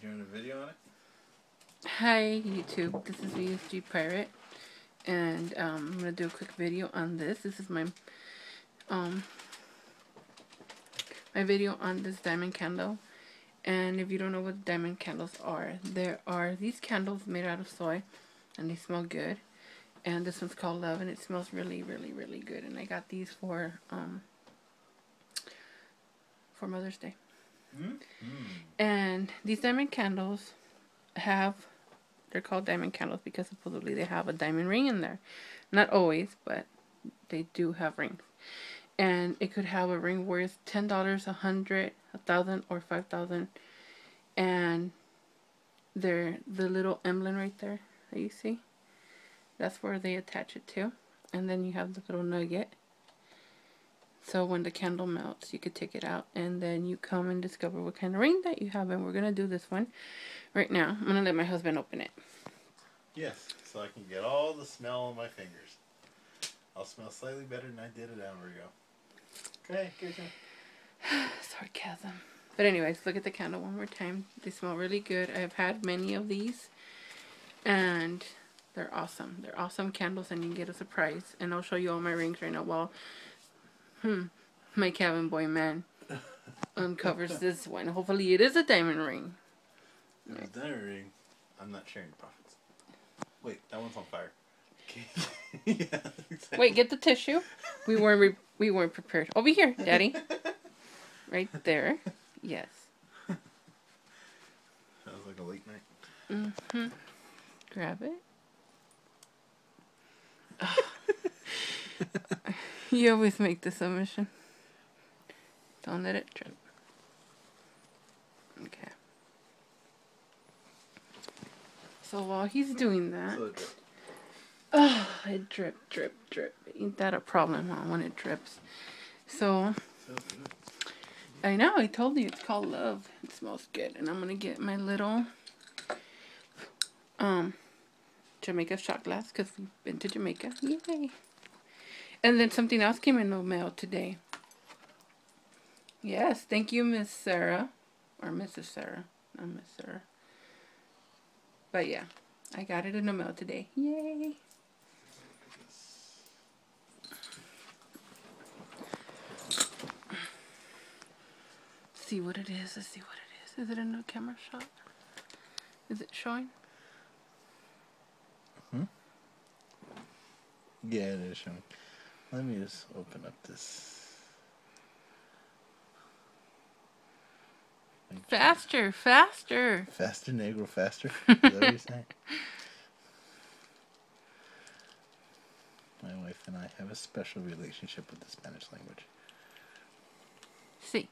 doing a video on it? Hi YouTube, this is VSG Pirate and um, I'm going to do a quick video on this. This is my um, my video on this diamond candle and if you don't know what diamond candles are, there are these candles made out of soy and they smell good and this one's called Love and it smells really really really good and I got these for um, for Mother's Day. Mm -hmm. And these diamond candles have they're called diamond candles because supposedly they have a diamond ring in there. Not always, but they do have rings. And it could have a ring worth ten dollars, a hundred, a thousand, or five thousand. And they're the little emblem right there that you see. That's where they attach it to. And then you have the little nugget. So when the candle melts, you could take it out and then you come and discover what kind of ring that you have. And we're going to do this one right now. I'm going to let my husband open it. Yes, so I can get all the smell on my fingers. I'll smell slightly better than I did an hour ago. Okay, good Sarcasm. But anyways, look at the candle one more time. They smell really good. I've had many of these. And they're awesome. They're awesome candles and you can get a surprise. And I'll show you all my rings right now while hmm, my cabin boy man uncovers this one. Hopefully it is a diamond ring. It's a diamond ring. I'm not sharing profits. Wait, that one's on fire. yeah, exactly. Wait, get the tissue. We weren't we weren't prepared. Over here, Daddy. right there. Yes. Sounds like a late night. Mm-hmm. Grab it. You always make the submission. Don't let it drip. Okay. So while he's doing that, oh, it drip, drip, drip. Ain't that a problem, huh, when it drips? So, I know, I told you it's called Love. It smells good. And I'm going to get my little um Jamaica shot glass because we've been to Jamaica. Yay! And then something else came in the mail today. Yes, thank you, Miss Sarah. Or Mrs. Sarah. Not Miss Sarah. But yeah, I got it in the mail today. Yay! Let's see what it is. Let's see what it is. Is it a new camera shot? Is it showing? Hmm? Yeah, it is showing. Let me just open up this. Faster, faster. Faster, negro, faster. Is that what you're saying? My wife and I have a special relationship with the Spanish language. See.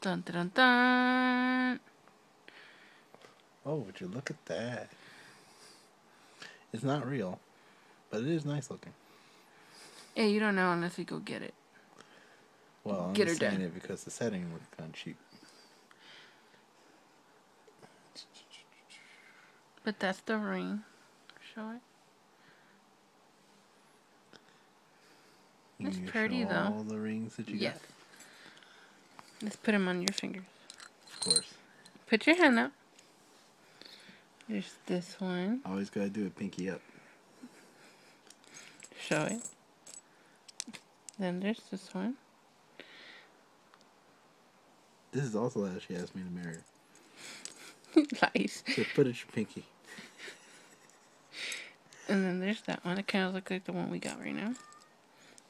Dun dun dun. Oh, would you look at that? It's not real. But it is nice looking. Yeah, you don't know unless you go get it. Well, I'm get just saying it because the setting looked kind of cheap. But that's the ring. Show it. It's pretty though. All the rings that you yes. got. Let's put them on your fingers. Of course. Put your hand up. There's this one. Always gotta do a pinky up show it. Then there's this one. This is also how she asked me to marry her. Lies. Put it your pinky. And then there's that one. It kind of looks like the one we got right now.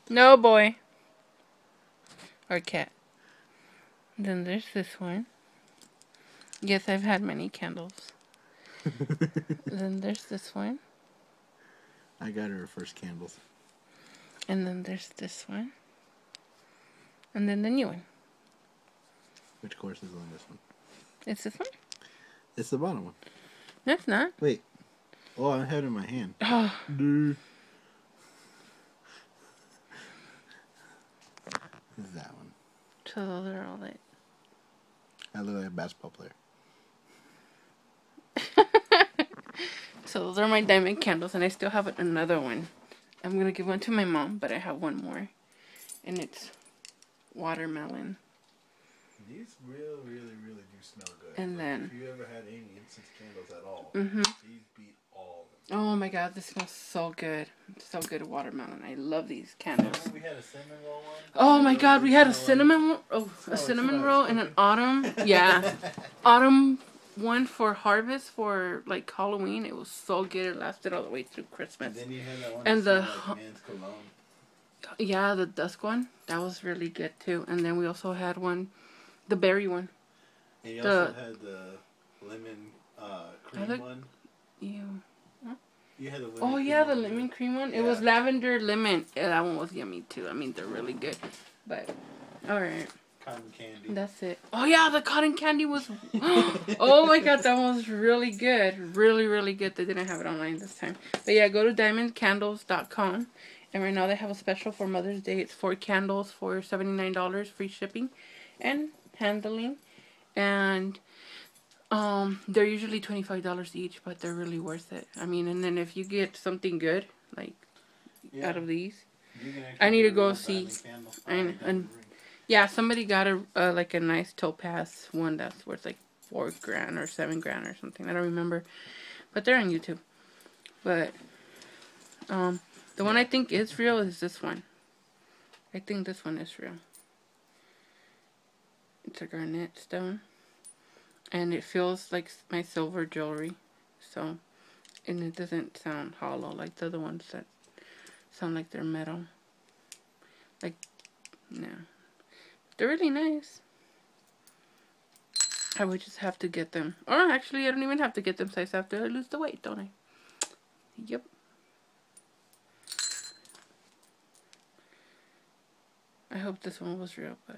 No, boy. Or cat. Then there's this one. Yes, I've had many candles. then there's this one. I got her first candles. And then there's this one. And then the new one. Which course is on this one? It's this one? It's the bottom one. No, it's not. Wait. Oh, I have it in my hand. Oh. Is that one. So those are all that. I look like a basketball player. So those are my diamond candles, and I still have another one. I'm going to give one to my mom, but I have one more. And it's watermelon. These really, really, really do smell good. And Like, then- if you ever had any incense candles at all, Mm-hmm. these beat all. Oh my god, this smells so good. So good watermelon. I love these candles. We had a cinnamon roll one. Oh my god, we had a cinnamon oh, a cinnamon roll and an autumn. Yeah. autumn one for harvest for like Halloween. It was so good. It lasted all the way through And Christmas. then you had that one And the like. Yeah, the dusk one. That was really good too. And then we also had one the berry one. And you The- also had the lemon uh, cream one. Ew. You had the lemon Oh yeah, the lemon cream one. It was lavender lemon. Yeah, that one was yummy too. I mean, they're really good. But all right, Cotton candy. that's it. Oh yeah, the cotton candy was. oh my god, that one was really good. Really, really good. They didn't have it online this time. But yeah, go to diamondcandles.com. And right now they have a special for Mother's Day. It's four candles for $79 free shipping and handling. And um they're usually $25 each, but they're really worth it. I mean, and then if you get something good like yeah. out of these, You can I need to go see- diamond candle. I and- ring. Yeah, somebody got a uh, like a nice topaz one that's worth like 4 grand or 7 grand or something. I don't remember. But they're on YouTube. But um the one I think is real is this one. I think this one is real. It's a garnet stone. And it feels like my silver jewelry. So, and it doesn't sound hollow like the other ones that sound like they're metal. Like, no. They're really nice. I would just have to get them. Or actually, I don't even have to get them size after I lose the weight, don't I? Yep. I hope this one was real, but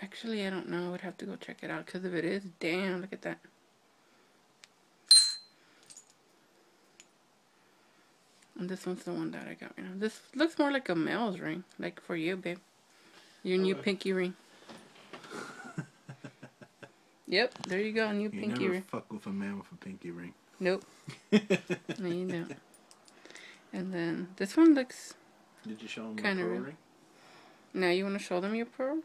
actually, I don't know. I would have to go check it out because if it is, damn, look at that. And this one's the one that I got. You know, this looks more like a male's ring, like for you, babe. Your new pinky ring. Yep, there you go, new You pinky never ring. fuck with a man with a pinky ring. Nope, no, you don't. And then this one looks. Did you show them the pearl ring? Now you want to show them your pearls?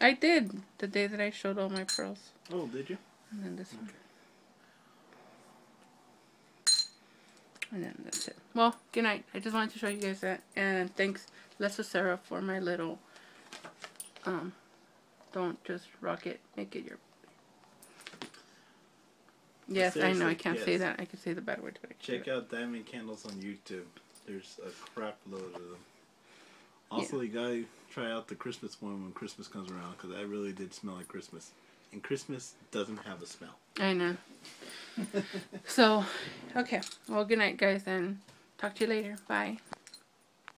I did the day that I showed all my pearls. Oh, did you? And then this one. And then that's it. Well, good night. I just wanted to show you guys that. And thanks, Lessa Sarah, for my little. Um, don't just rock it. Make it your. Yes, I know. I can't say that. I can say the bad word, Check out Diamond Candles on YouTube. There's a crap load of them. Also, you gotta try out the Christmas one when Christmas comes around because that really did smell like Christmas. And Christmas doesn't have a smell. I know. so, okay. Well, good night, guys, and talk to you later. Bye.